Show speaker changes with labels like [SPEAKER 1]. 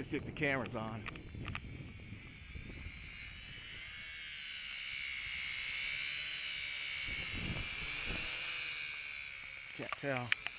[SPEAKER 1] Let me stick the camera's on. Can't tell.